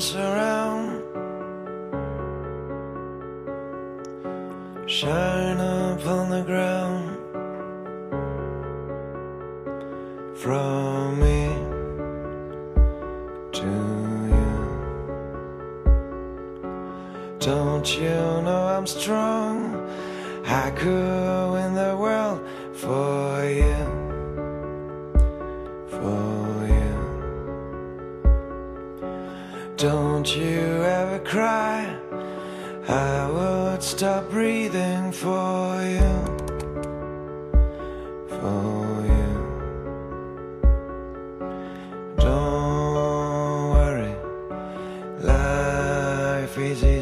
dance around. Shine up on the ground from me to you. Don't you know I'm strong? I could win the world for Don't you ever cry? I would stop breathing for you. For you. Don't worry, life is easy.